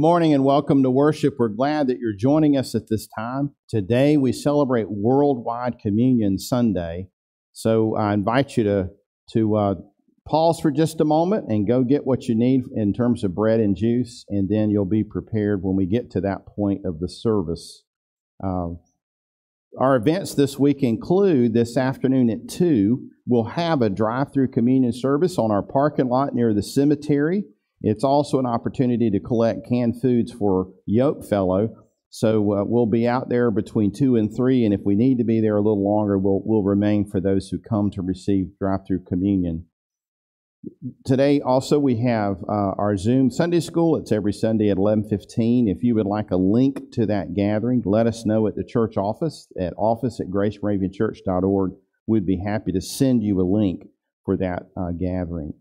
Good morning and welcome to worship. We're glad that you're joining us at this time. Today we celebrate Worldwide Communion Sunday. So I invite you to, to uh, pause for just a moment and go get what you need in terms of bread and juice, and then you'll be prepared when we get to that point of the service. Uh, our events this week include this afternoon at 2, we'll have a drive through communion service on our parking lot near the cemetery. It's also an opportunity to collect canned foods for Yoke Fellow. So uh, we'll be out there between two and three, and if we need to be there a little longer, we'll we'll remain for those who come to receive drive-through communion. Today, also we have uh, our Zoom Sunday School. It's every Sunday at eleven fifteen. If you would like a link to that gathering, let us know at the church office at office at gracemoravianchurch.org. We'd be happy to send you a link for that uh, gathering.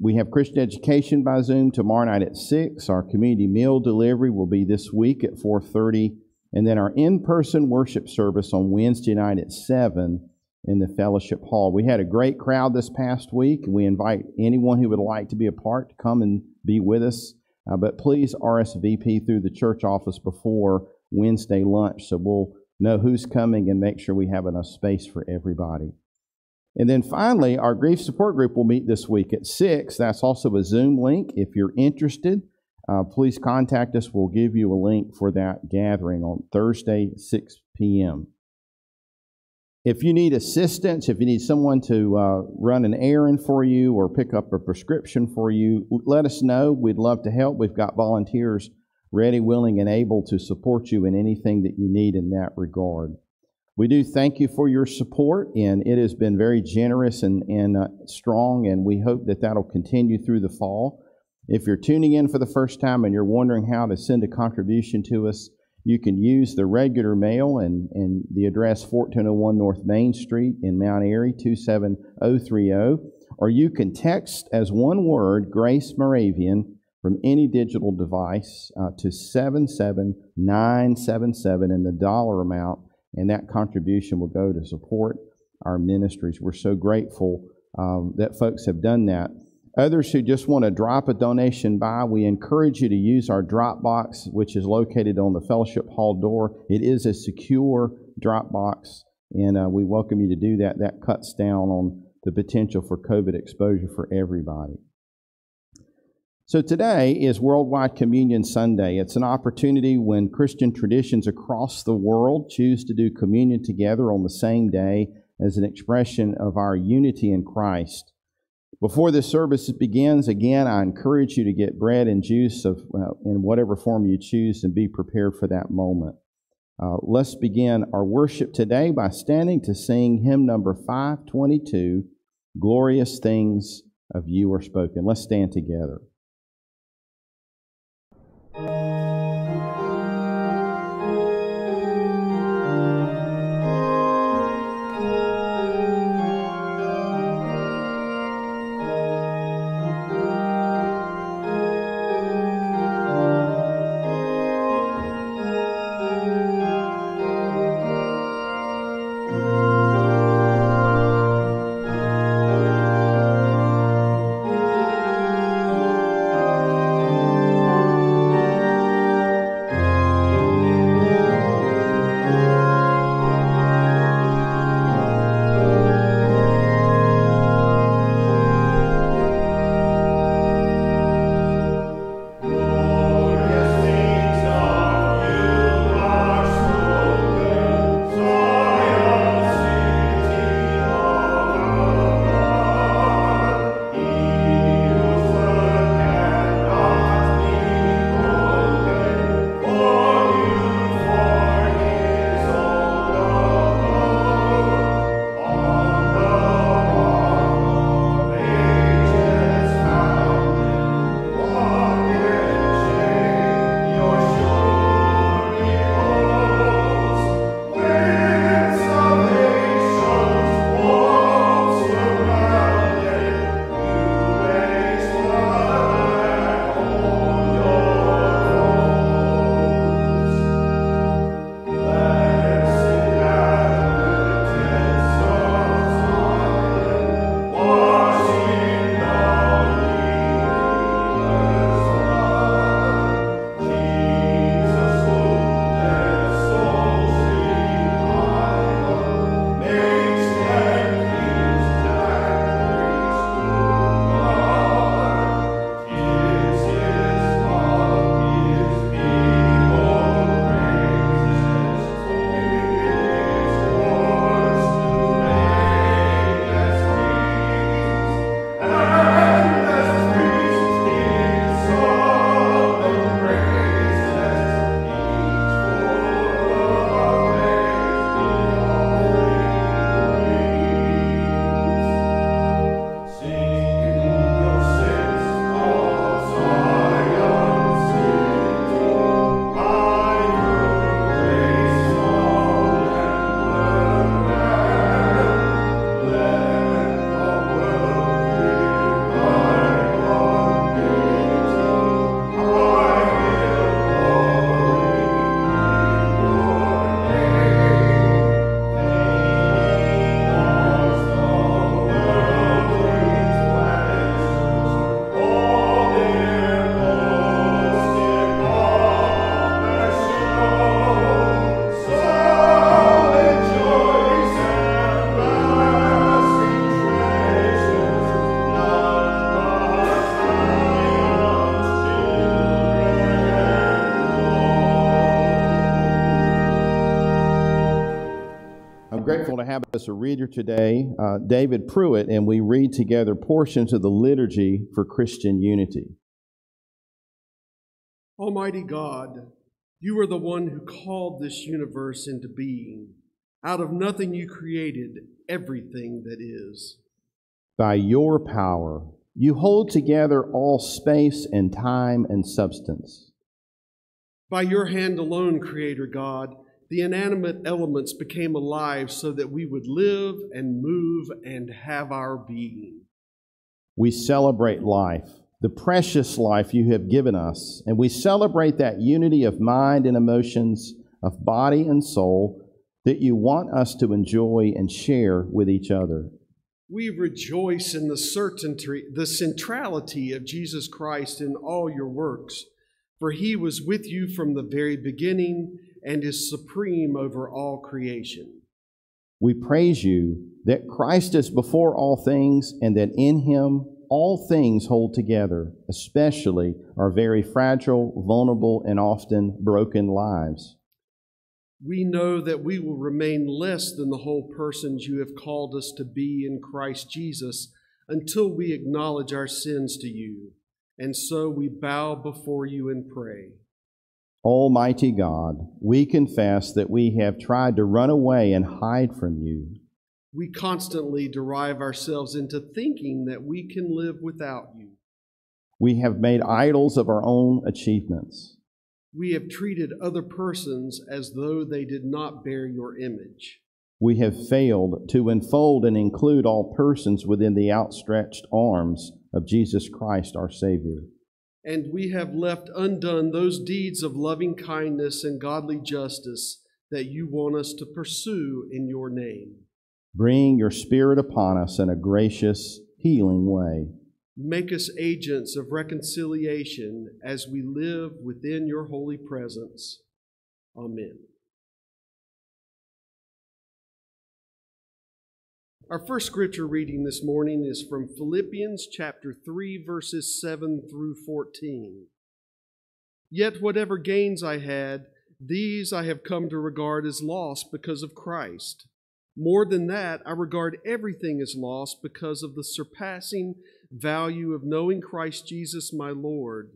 We have Christian education by Zoom tomorrow night at 6. Our community meal delivery will be this week at 4:30, and then our in-person worship service on Wednesday night at 7 in the fellowship hall. We had a great crowd this past week, we invite anyone who would like to be a part to come and be with us. Uh, but please RSVP through the church office before Wednesday lunch so we'll know who's coming and make sure we have enough space for everybody. And then finally, our grief support group will meet this week at 6. That's also a Zoom link. If you're interested, uh, please contact us. We'll give you a link for that gathering on Thursday, 6 p.m. If you need assistance, if you need someone to uh, run an errand for you or pick up a prescription for you, let us know. We'd love to help. We've got volunteers ready, willing, and able to support you in anything that you need in that regard. We do thank you for your support, and it has been very generous and, and uh, strong, and we hope that that'll continue through the fall. If you're tuning in for the first time and you're wondering how to send a contribution to us, you can use the regular mail and, and the address 1401 North Main Street in Mount Airy 27030, or you can text as one word Grace Moravian from any digital device uh, to 77977 and the dollar amount and that contribution will go to support our ministries. We're so grateful um, that folks have done that. Others who just want to drop a donation by, we encourage you to use our drop box, which is located on the fellowship hall door. It is a secure drop box, and uh, we welcome you to do that. That cuts down on the potential for COVID exposure for everybody. So today is Worldwide Communion Sunday. It's an opportunity when Christian traditions across the world choose to do communion together on the same day as an expression of our unity in Christ. Before this service begins, again, I encourage you to get bread and juice of, uh, in whatever form you choose and be prepared for that moment. Uh, let's begin our worship today by standing to sing hymn number 522 Glorious Things of You Are Spoken. Let's stand together. As a reader today uh, David Pruitt, and we read together portions of the liturgy for Christian unity. Almighty God, you are the one who called this universe into being. Out of nothing, you created everything that is. By your power, you hold together all space and time and substance. By your hand alone, Creator God, the inanimate elements became alive so that we would live and move and have our being. We celebrate life, the precious life you have given us, and we celebrate that unity of mind and emotions, of body and soul that you want us to enjoy and share with each other. We rejoice in the certainty, the centrality of Jesus Christ in all your works, for he was with you from the very beginning and is supreme over all creation. We praise you that Christ is before all things and that in him all things hold together, especially our very fragile, vulnerable, and often broken lives. We know that we will remain less than the whole persons you have called us to be in Christ Jesus until we acknowledge our sins to you. And so we bow before you and pray. Almighty God, we confess that we have tried to run away and hide from you. We constantly derive ourselves into thinking that we can live without you. We have made idols of our own achievements. We have treated other persons as though they did not bear your image. We have failed to enfold and include all persons within the outstretched arms of Jesus Christ, our Savior and we have left undone those deeds of loving kindness and godly justice that you want us to pursue in your name. Bring your Spirit upon us in a gracious, healing way. Make us agents of reconciliation as we live within your holy presence. Amen. Our first scripture reading this morning is from Philippians chapter 3, verses 7 through 14. Yet whatever gains I had, these I have come to regard as loss because of Christ. More than that, I regard everything as loss because of the surpassing value of knowing Christ Jesus my Lord.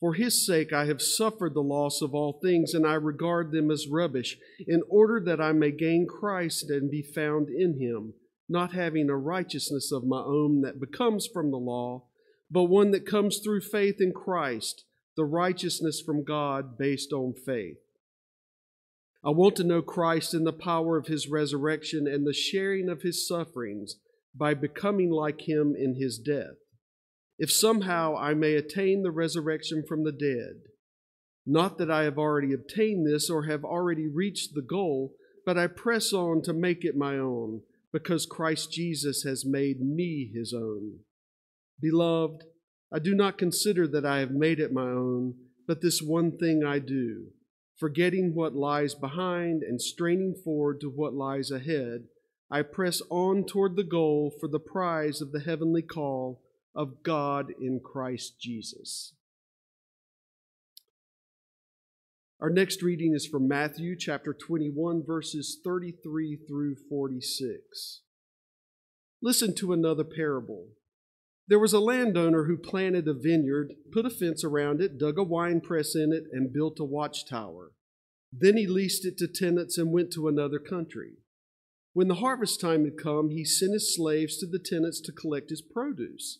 For his sake I have suffered the loss of all things, and I regard them as rubbish, in order that I may gain Christ and be found in him not having a righteousness of my own that becomes from the law, but one that comes through faith in Christ, the righteousness from God based on faith. I want to know Christ in the power of his resurrection and the sharing of his sufferings by becoming like him in his death, if somehow I may attain the resurrection from the dead. Not that I have already obtained this or have already reached the goal, but I press on to make it my own because Christ Jesus has made me his own. Beloved, I do not consider that I have made it my own, but this one thing I do, forgetting what lies behind and straining forward to what lies ahead, I press on toward the goal for the prize of the heavenly call of God in Christ Jesus. Our next reading is from Matthew chapter 21, verses 33 through 46. Listen to another parable. There was a landowner who planted a vineyard, put a fence around it, dug a wine press in it, and built a watchtower. Then he leased it to tenants and went to another country. When the harvest time had come, he sent his slaves to the tenants to collect his produce.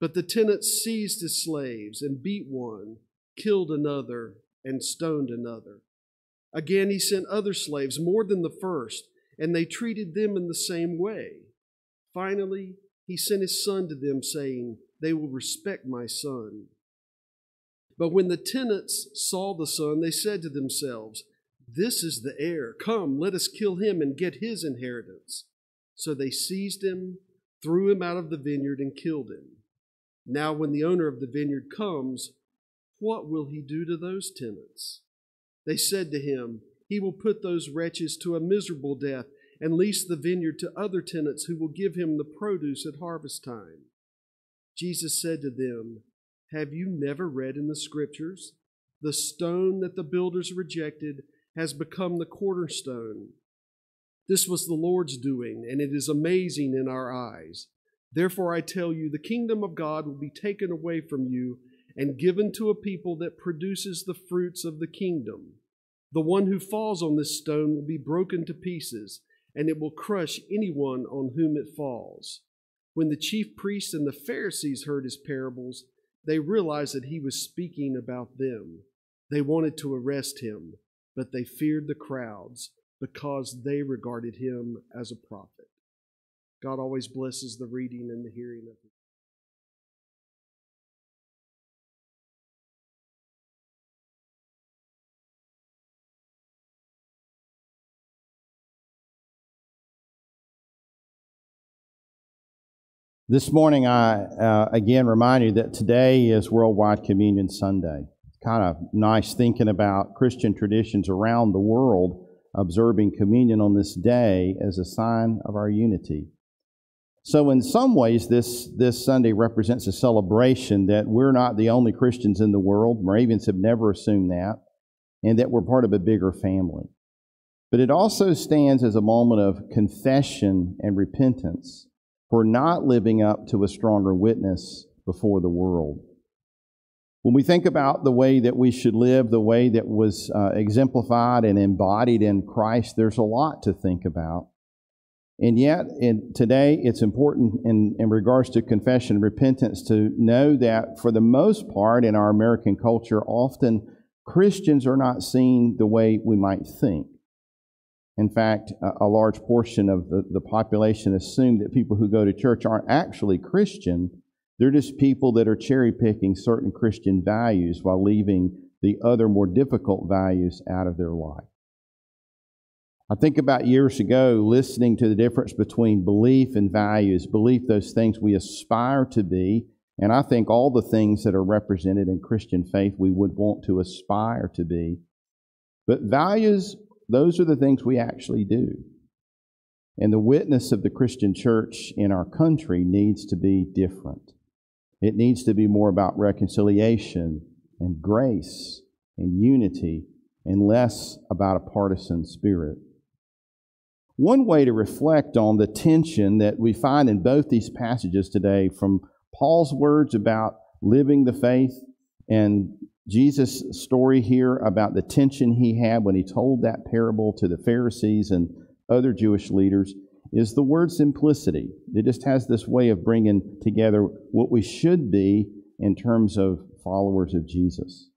But the tenants seized his slaves and beat one, killed another, and stoned another. Again, he sent other slaves, more than the first, and they treated them in the same way. Finally, he sent his son to them, saying, They will respect my son. But when the tenants saw the son, they said to themselves, This is the heir. Come, let us kill him and get his inheritance. So they seized him, threw him out of the vineyard, and killed him. Now, when the owner of the vineyard comes, what will he do to those tenants? They said to him, He will put those wretches to a miserable death and lease the vineyard to other tenants who will give him the produce at harvest time. Jesus said to them, Have you never read in the Scriptures? The stone that the builders rejected has become the cornerstone. This was the Lord's doing, and it is amazing in our eyes. Therefore, I tell you, the kingdom of God will be taken away from you and given to a people that produces the fruits of the kingdom. The one who falls on this stone will be broken to pieces, and it will crush anyone on whom it falls. When the chief priests and the Pharisees heard his parables, they realized that he was speaking about them. They wanted to arrest him, but they feared the crowds because they regarded him as a prophet. God always blesses the reading and the hearing of his This morning, I uh, again remind you that today is Worldwide Communion Sunday. It's kind of nice thinking about Christian traditions around the world observing communion on this day as a sign of our unity. So, in some ways, this, this Sunday represents a celebration that we're not the only Christians in the world. Moravians have never assumed that, and that we're part of a bigger family. But it also stands as a moment of confession and repentance for not living up to a stronger witness before the world. When we think about the way that we should live, the way that was uh, exemplified and embodied in Christ, there's a lot to think about. And yet, in, today, it's important in, in regards to confession and repentance to know that for the most part in our American culture, often Christians are not seen the way we might think. In fact, a, a large portion of the, the population assume that people who go to church aren't actually Christian they're just people that are cherry picking certain Christian values while leaving the other more difficult values out of their life. I think about years ago listening to the difference between belief and values, belief, those things we aspire to be, and I think all the things that are represented in Christian faith we would want to aspire to be. But values, those are the things we actually do. And the witness of the Christian church in our country needs to be different. It needs to be more about reconciliation and grace and unity and less about a partisan spirit. One way to reflect on the tension that we find in both these passages today from Paul's words about living the faith and Jesus' story here about the tension he had when he told that parable to the Pharisees and other Jewish leaders is the word simplicity. It just has this way of bringing together what we should be in terms of followers of Jesus.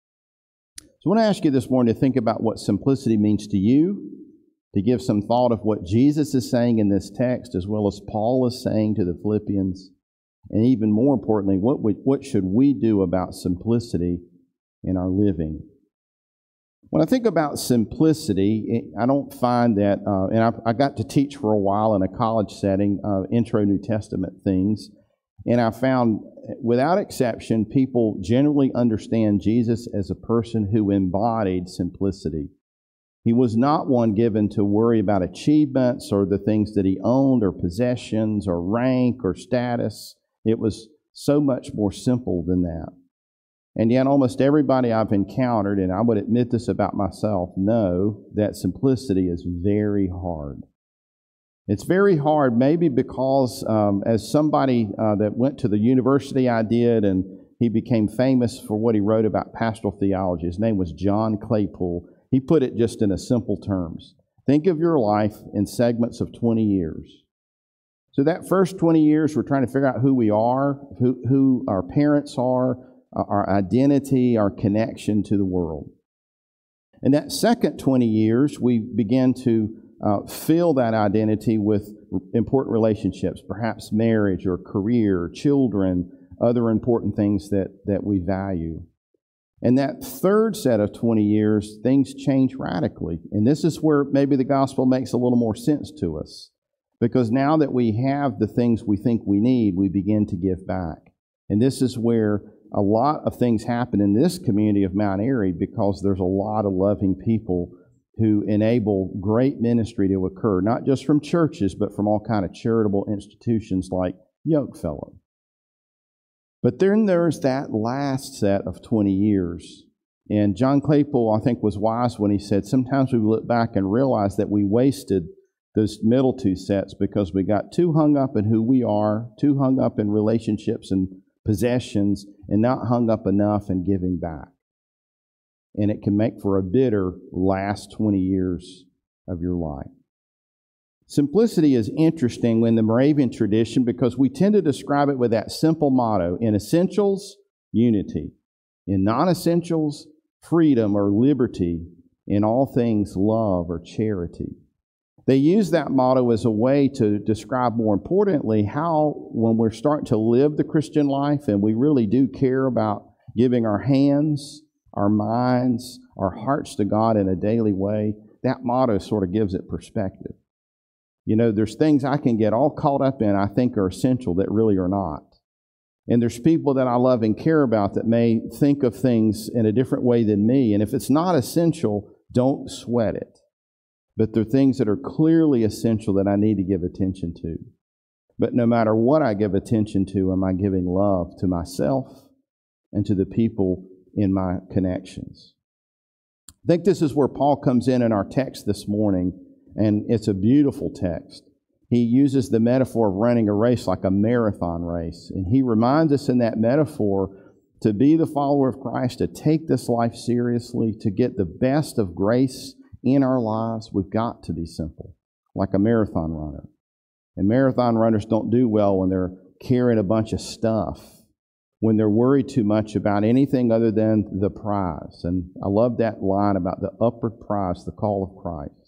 So I want to ask you this morning to think about what simplicity means to you, to give some thought of what Jesus is saying in this text, as well as Paul is saying to the Philippians, and even more importantly, what, we, what should we do about simplicity in our living? When I think about simplicity, I don't find that, uh, and I, I, got to teach for a while in a college setting, uh, intro New Testament things, and I found, without exception, people generally understand Jesus as a person who embodied simplicity. He was not one given to worry about achievements or the things that he owned or possessions or rank or status. It was so much more simple than that. And yet, almost everybody I've encountered, and I would admit this about myself, know that simplicity is very hard. It's very hard, maybe because um, as somebody uh, that went to the university I did, and he became famous for what he wrote about pastoral theology. His name was John Claypool. He put it just in a simple terms. Think of your life in segments of 20 years. So that first 20 years, we're trying to figure out who we are, who, who our parents are, our identity, our connection to the world. In that second 20 years, we began to uh, fill that identity with important relationships, perhaps marriage or career, children, other important things that, that we value. And that third set of 20 years, things change radically. And this is where maybe the gospel makes a little more sense to us. Because now that we have the things we think we need, we begin to give back. And this is where a lot of things happen in this community of Mount Airy because there's a lot of loving people who enable great ministry to occur, not just from churches, but from all kind of charitable institutions like Yoke Fellow. But then there's that last set of 20 years. And John Claypool, I think, was wise when he said, sometimes we look back and realize that we wasted those middle two sets because we got too hung up in who we are, too hung up in relationships and possessions, and not hung up enough in giving back. And it can make for a bitter last 20 years of your life. Simplicity is interesting in the Moravian tradition because we tend to describe it with that simple motto in essentials, unity. In non essentials, freedom or liberty. In all things, love or charity. They use that motto as a way to describe more importantly how, when we're starting to live the Christian life and we really do care about giving our hands, our minds, our hearts to God in a daily way, that motto sort of gives it perspective. You know, there's things I can get all caught up in I think are essential that really are not. And there's people that I love and care about that may think of things in a different way than me. And if it's not essential, don't sweat it. But they're things that are clearly essential that I need to give attention to. But no matter what I give attention to, am I giving love to myself and to the people in my connections? I think this is where Paul comes in in our text this morning, and it's a beautiful text. He uses the metaphor of running a race like a marathon race, and he reminds us in that metaphor to be the follower of Christ, to take this life seriously, to get the best of grace in our lives, we've got to be simple, like a marathon runner. And marathon runners don't do well when they're carrying a bunch of stuff, when they're worried too much about anything other than the prize. And I love that line about the upward prize, the call of Christ.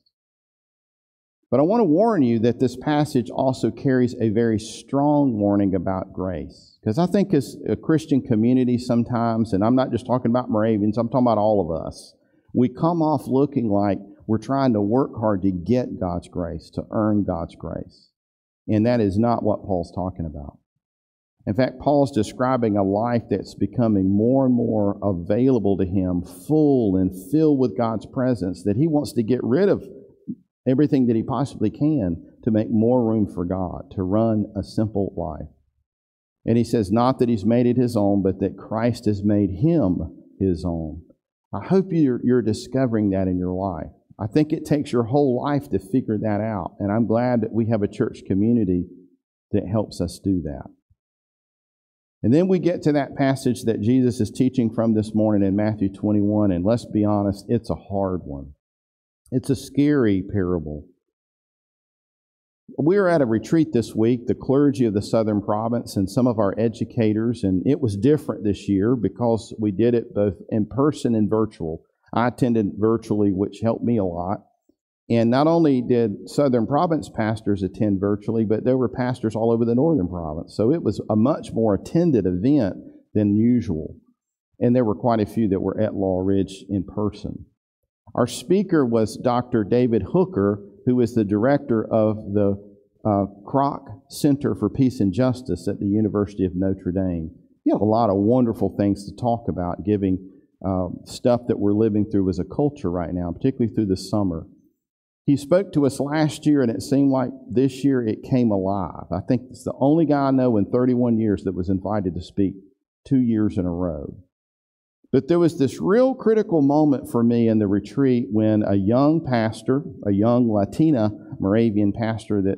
But I want to warn you that this passage also carries a very strong warning about grace. Because I think as a Christian community sometimes, and I'm not just talking about Moravians, I'm talking about all of us, we come off looking like we're trying to work hard to get God's grace, to earn God's grace. And that is not what Paul's talking about. In fact, Paul's describing a life that's becoming more and more available to him, full and filled with God's presence, that he wants to get rid of everything that he possibly can to make more room for God, to run a simple life. And he says, not that he's made it his own, but that Christ has made him his own. I hope you're, you're discovering that in your life. I think it takes your whole life to figure that out. And I'm glad that we have a church community that helps us do that. And then we get to that passage that Jesus is teaching from this morning in Matthew 21. And let's be honest, it's a hard one. It's a scary parable. We were at a retreat this week, the clergy of the southern province and some of our educators, and it was different this year because we did it both in person and virtual. I attended virtually, which helped me a lot. And not only did Southern Province pastors attend virtually, but there were pastors all over the Northern Province. So it was a much more attended event than usual. And there were quite a few that were at Laurel Ridge in person. Our speaker was Dr. David Hooker, who is the director of the uh, Center for Peace and Justice at the University of Notre Dame. He had a lot of wonderful things to talk about, giving uh, stuff that we're living through as a culture right now, particularly through the summer. He spoke to us last year, and it seemed like this year it came alive. I think it's the only guy I know in 31 years that was invited to speak two years in a row. But there was this real critical moment for me in the retreat when a young pastor, a young Latina Moravian pastor that,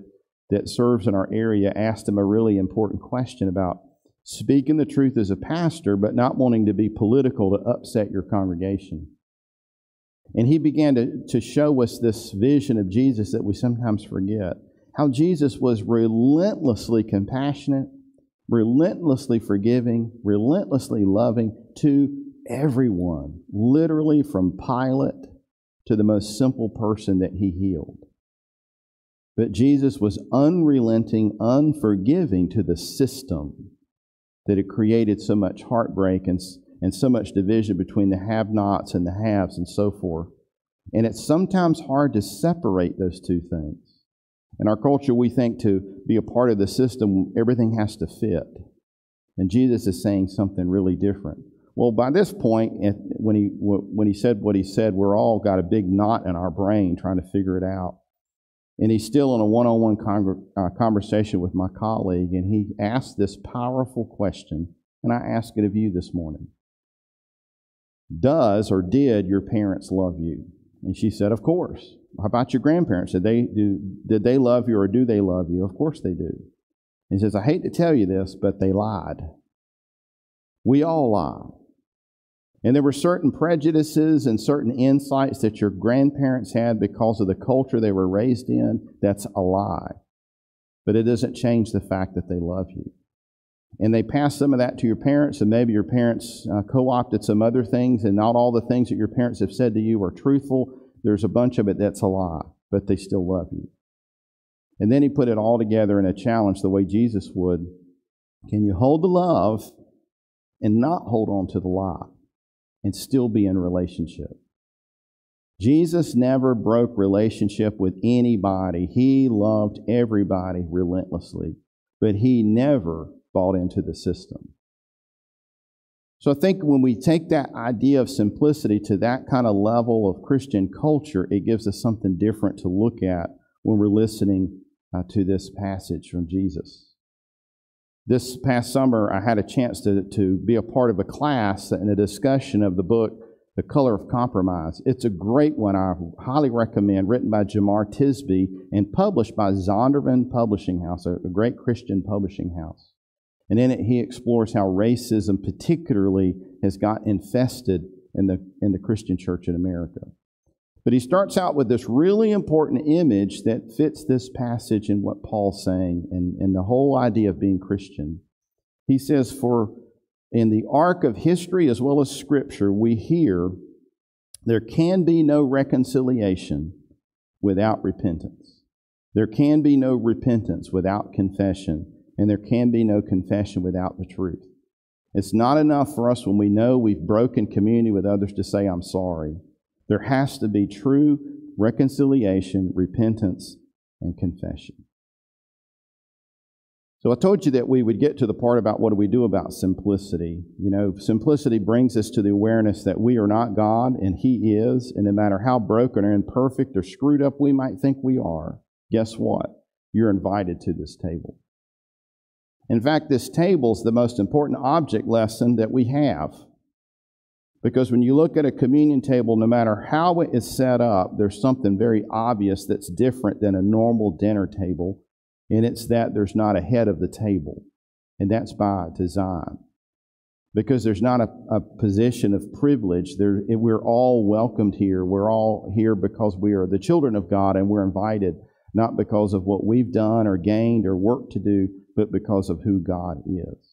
that serves in our area, asked him a really important question about speaking the truth as a pastor, but not wanting to be political to upset your congregation. And he began to, to show us this vision of Jesus that we sometimes forget. How Jesus was relentlessly compassionate, relentlessly forgiving, relentlessly loving to everyone, literally from Pilate to the most simple person that he healed. But Jesus was unrelenting, unforgiving to the system that had created so much heartbreak and, and so much division between the have nots and the haves and so forth. And it's sometimes hard to separate those two things. In our culture, we think to be a part of the system, everything has to fit. And Jesus is saying something really different. Well, by this point, when he, when he said what he said, we're all got a big knot in our brain trying to figure it out. And he's still in a one on one conversation with my colleague, and he asked this powerful question, and I ask it of you this morning Does or did your parents love you? And she said, Of course. How about your grandparents? Did they, do, did they love you or do they love you? Of course they do. He says, I hate to tell you this, but they lied. We all lie. And there were certain prejudices and certain insights that your grandparents had because of the culture they were raised in. That's a lie. But it doesn't change the fact that they love you. And they passed some of that to your parents, and maybe your parents uh, co opted some other things, and not all the things that your parents have said to you are truthful. There's a bunch of it that's a lie, but they still love you. And then he put it all together in a challenge the way Jesus would. Can you hold the love and not hold on to the lie and still be in relationship? Jesus never broke relationship with anybody. He loved everybody relentlessly, but he never bought into the system. So I think when we take that idea of simplicity to that kind of level of Christian culture, it gives us something different to look at when we're listening uh, to this passage from Jesus. This past summer, I had a chance to, to be a part of a class and a discussion of the book, The Color of Compromise. It's a great one I highly recommend, written by Jemar Tisby and published by Zondervan Publishing House, a, a great Christian publishing house. And in it, he explores how racism, particularly, has got infested in the, in the Christian church in America. But he starts out with this really important image that fits this passage and what Paul's saying and, and the whole idea of being Christian. He says, For in the arc of history as well as scripture, we hear there can be no reconciliation without repentance. There can be no repentance without confession and there can be no confession without the truth. It's not enough for us when we know we've broken community with others to say, I'm sorry. There has to be true reconciliation, repentance, and confession. So I told you that we would get to the part about what do we do about simplicity. You know, simplicity brings us to the awareness that we are not God and He is, and no matter how broken or imperfect or screwed up we might think we are, guess what? You're invited to this table. In fact, this table is the most important object lesson that we have. Because when you look at a communion table, no matter how it is set up, there's something very obvious that's different than a normal dinner table, and it's that there's not a head of the table, and that's by design. Because there's not a, a position of privilege. There, we're all welcomed here. We're all here because we are the children of God, and we're invited, not because of what we've done or gained or work to do, but because of who God is.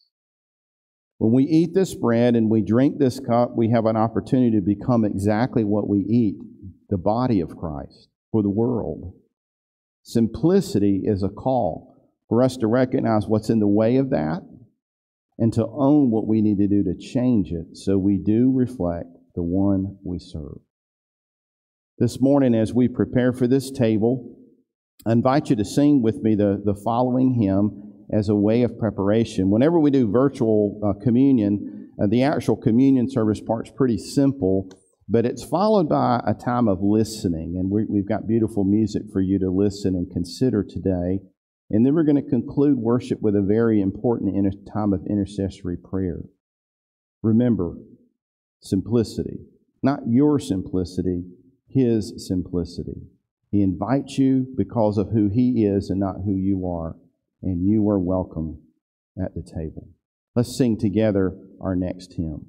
When we eat this bread and we drink this cup, we have an opportunity to become exactly what we eat the body of Christ for the world. Simplicity is a call for us to recognize what's in the way of that and to own what we need to do to change it so we do reflect the one we serve. This morning, as we prepare for this table, I invite you to sing with me the, the following hymn as a way of preparation. Whenever we do virtual uh, communion, uh, the actual communion service part's pretty simple, but it's followed by a time of listening. And we, we've got beautiful music for you to listen and consider today. And then we're going to conclude worship with a very important inter- time of intercessory prayer. Remember, simplicity. Not your simplicity, His simplicity. He invites you because of who He is and not who you are and you are welcome at the table. Let's sing together our next hymn.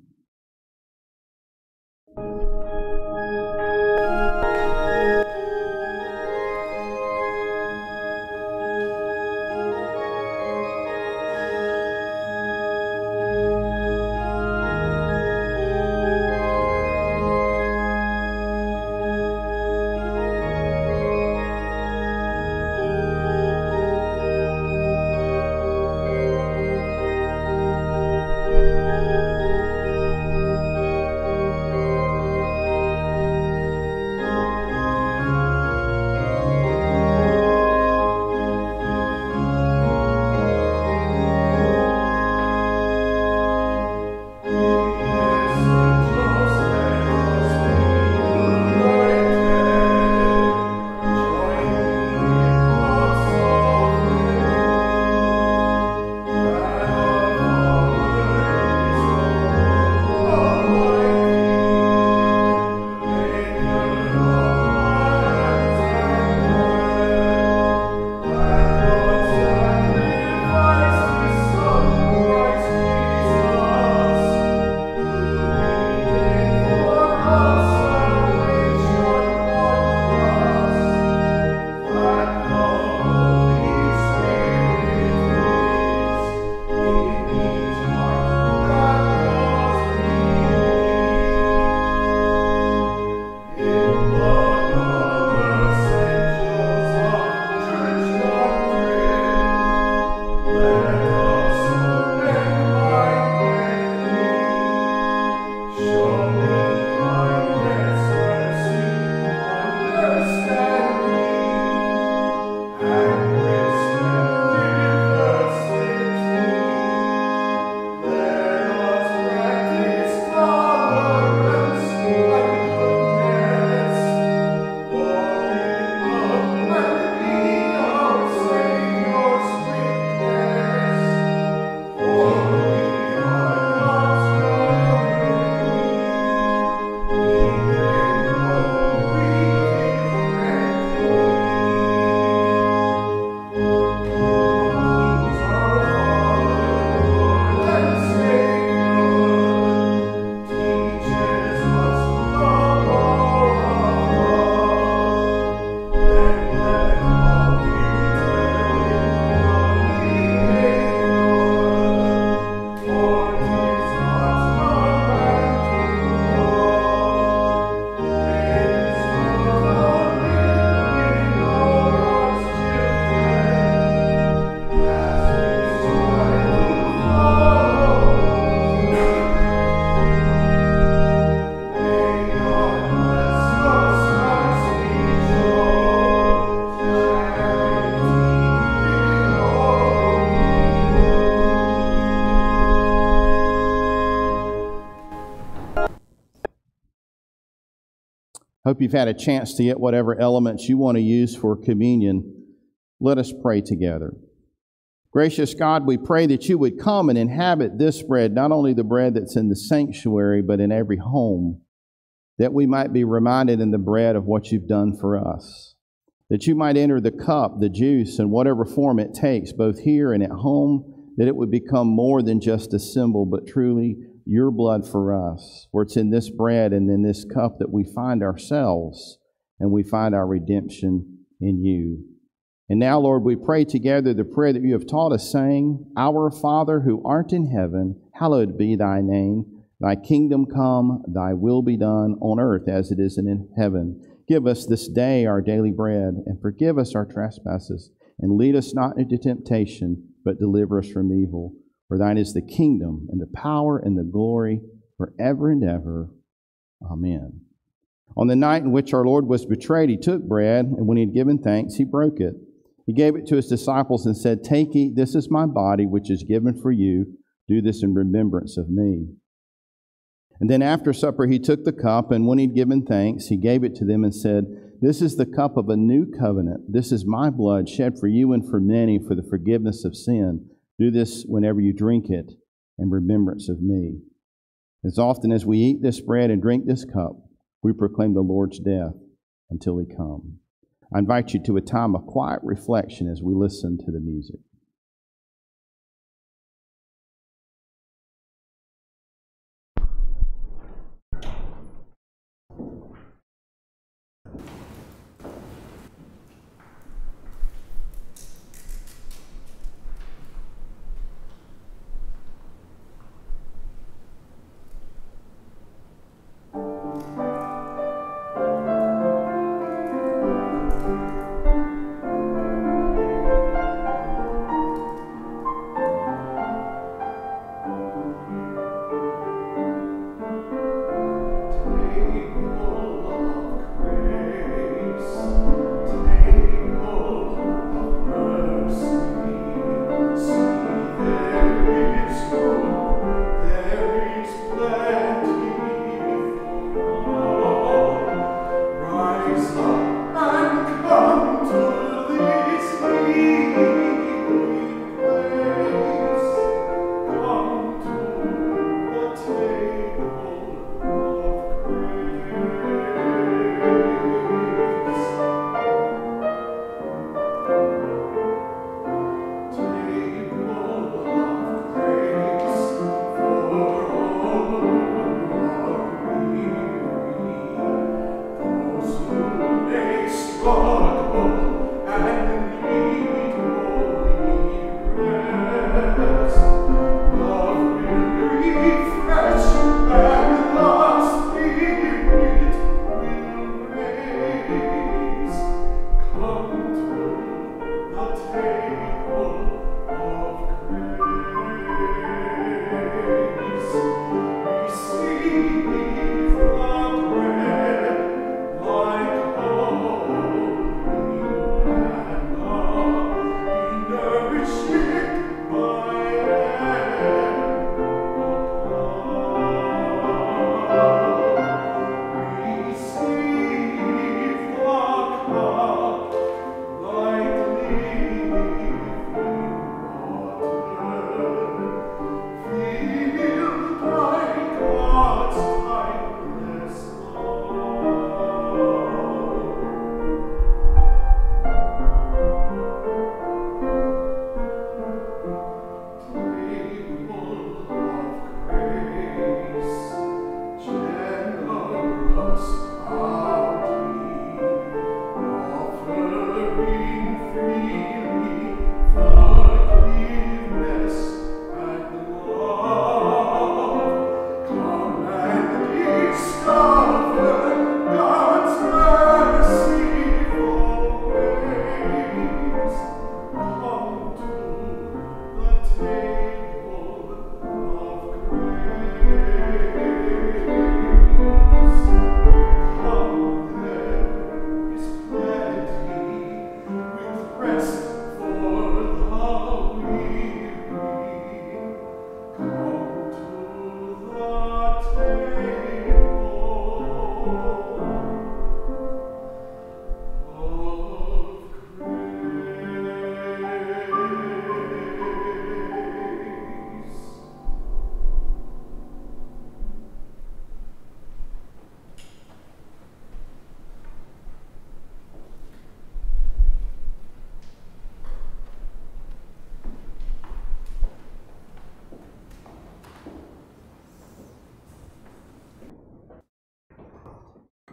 Hope you've had a chance to get whatever elements you want to use for communion. Let us pray together. Gracious God, we pray that you would come and inhabit this bread, not only the bread that's in the sanctuary, but in every home, that we might be reminded in the bread of what you've done for us. That you might enter the cup, the juice, in whatever form it takes, both here and at home, that it would become more than just a symbol, but truly your blood for us. For it's in this bread and in this cup that we find ourselves and we find our redemption in you. And now, Lord, we pray together the prayer that you have taught us, saying, Our Father who art in heaven, hallowed be thy name. Thy kingdom come, thy will be done on earth as it is in heaven. Give us this day our daily bread, and forgive us our trespasses, and lead us not into temptation, but deliver us from evil. For thine is the kingdom and the power and the glory forever and ever. Amen. On the night in which our Lord was betrayed, he took bread, and when he had given thanks, he broke it. He gave it to his disciples and said, Take, eat, this is my body, which is given for you. Do this in remembrance of me. And then after supper, he took the cup, and when he'd given thanks, he gave it to them and said, This is the cup of a new covenant. This is my blood shed for you and for many for the forgiveness of sin. Do this whenever you drink it in remembrance of me. As often as we eat this bread and drink this cup, we proclaim the Lord's death until he come. I invite you to a time of quiet reflection as we listen to the music.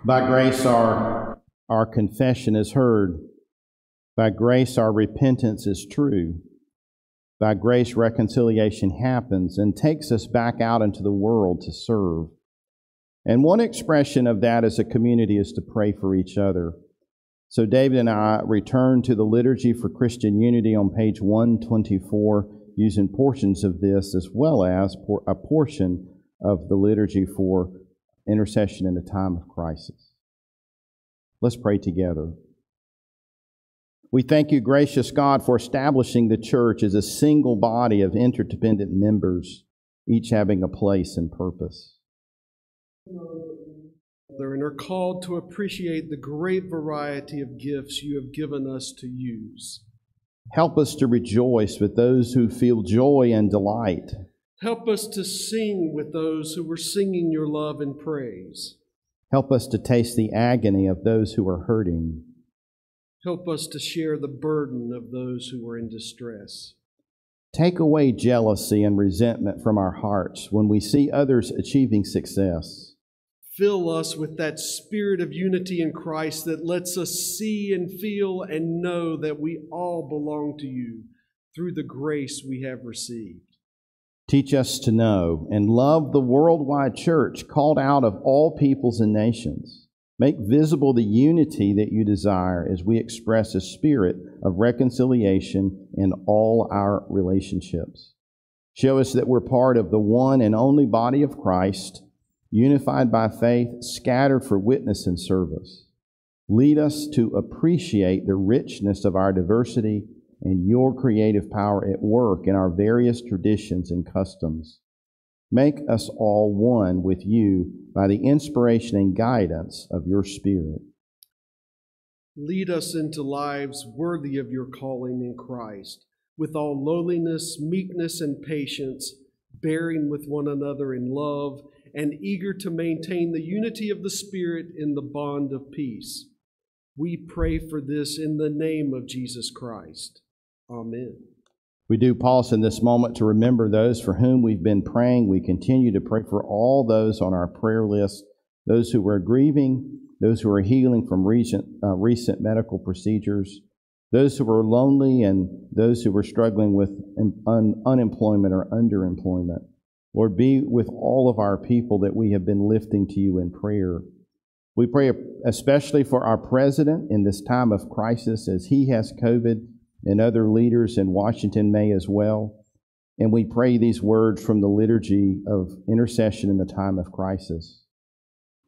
By grace, our, our confession is heard. By grace, our repentance is true. By grace, reconciliation happens and takes us back out into the world to serve. And one expression of that as a community is to pray for each other. So, David and I return to the Liturgy for Christian Unity on page 124, using portions of this as well as a portion of the Liturgy for Intercession in a Time of Crisis. Let's pray together. We thank you, gracious God, for establishing the church as a single body of interdependent members, each having a place and purpose. And are called to appreciate the great variety of gifts you have given us to use. Help us to rejoice with those who feel joy and delight. Help us to sing with those who are singing your love and praise. Help us to taste the agony of those who are hurting. Help us to share the burden of those who are in distress. Take away jealousy and resentment from our hearts when we see others achieving success. Fill us with that spirit of unity in Christ that lets us see and feel and know that we all belong to you through the grace we have received. Teach us to know and love the worldwide church called out of all peoples and nations. Make visible the unity that you desire as we express a spirit of reconciliation in all our relationships. Show us that we're part of the one and only body of Christ, unified by faith, scattered for witness and service. Lead us to appreciate the richness of our diversity and your creative power at work in our various traditions and customs. Make us all one with you by the inspiration and guidance of your Spirit. Lead us into lives worthy of your calling in Christ, with all lowliness, meekness, and patience, bearing with one another in love, and eager to maintain the unity of the Spirit in the bond of peace. We pray for this in the name of Jesus Christ. Amen. We do pause in this moment to remember those for whom we've been praying. We continue to pray for all those on our prayer list, those who are grieving, those who are healing from recent, uh, recent medical procedures, those who are lonely, and those who are struggling with un- unemployment or underemployment. Lord, be with all of our people that we have been lifting to you in prayer. We pray especially for our president in this time of crisis as he has COVID and other leaders in Washington may as well. And we pray these words from the liturgy of intercession in the time of crisis.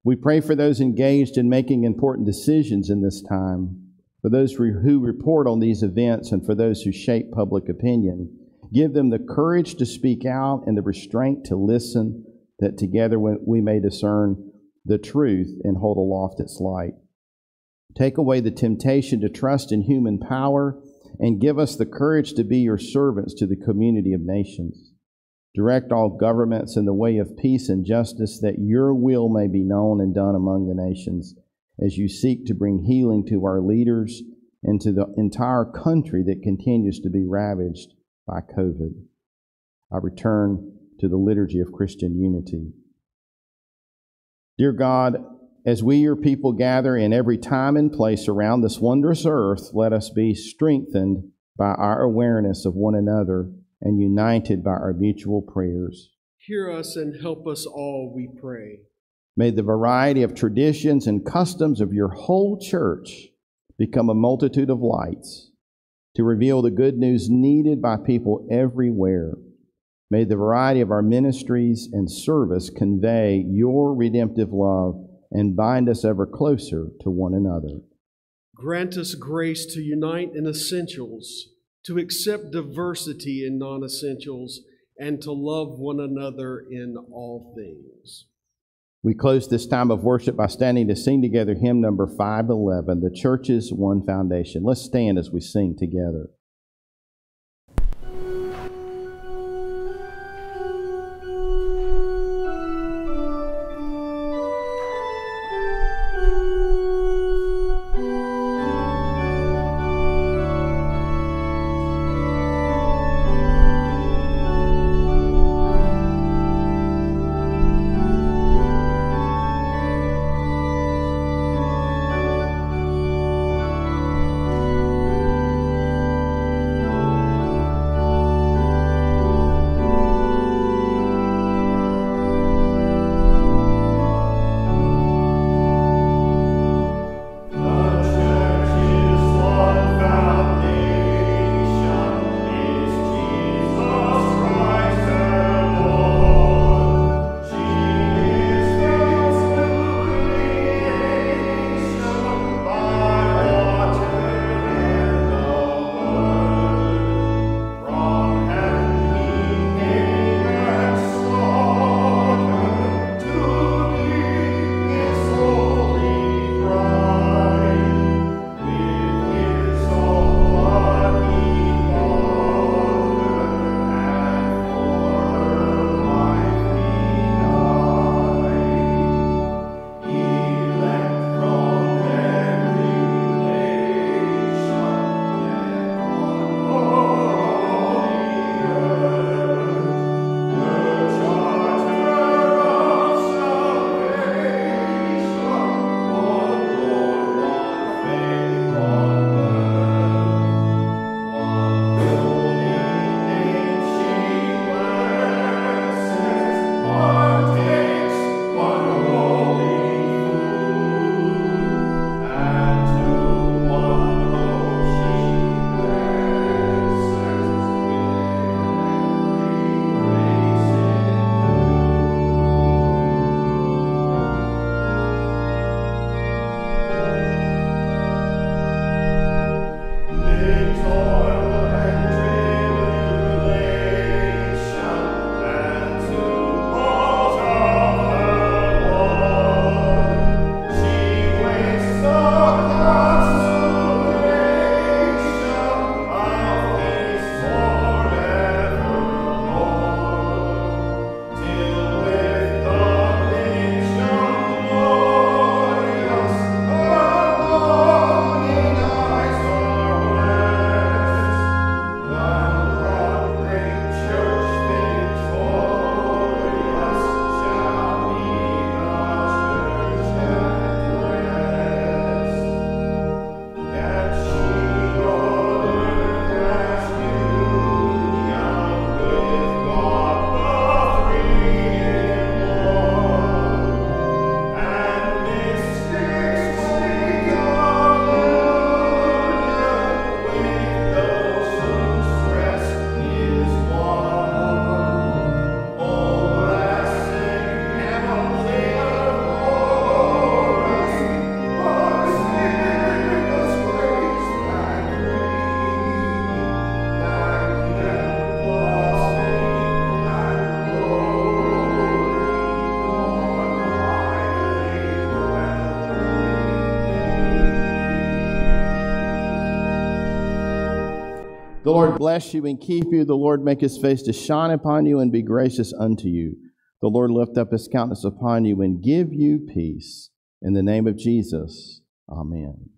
We pray for those engaged in making important decisions in this time, for those who report on these events, and for those who shape public opinion. Give them the courage to speak out and the restraint to listen, that together we may discern the truth and hold aloft its light. Take away the temptation to trust in human power and give us the courage to be your servants to the community of nations. Direct all governments in the way of peace and justice, that your will may be known and done among the nations, as you seek to bring healing to our leaders and to the entire country that continues to be ravaged by COVID. I return to the liturgy of Christian unity. Dear God, as we, your people, gather in every time and place around this wondrous earth, let us be strengthened by our awareness of one another and united by our mutual prayers. Hear us and help us all, we pray. May the variety of traditions and customs of your whole church become a multitude of lights to reveal the good news needed by people everywhere. May the variety of our ministries and service convey your redemptive love and bind us ever closer to one another. Grant us grace to unite in essentials, to accept diversity in non essentials, and to love one another in all things. We close this time of worship by standing to sing together hymn number 511, The Church's One Foundation. Let's stand as we sing together. The Lord bless you and keep you. The Lord make his face to shine upon you and be gracious unto you. The Lord lift up his countenance upon you and give you peace. In the name of Jesus, amen.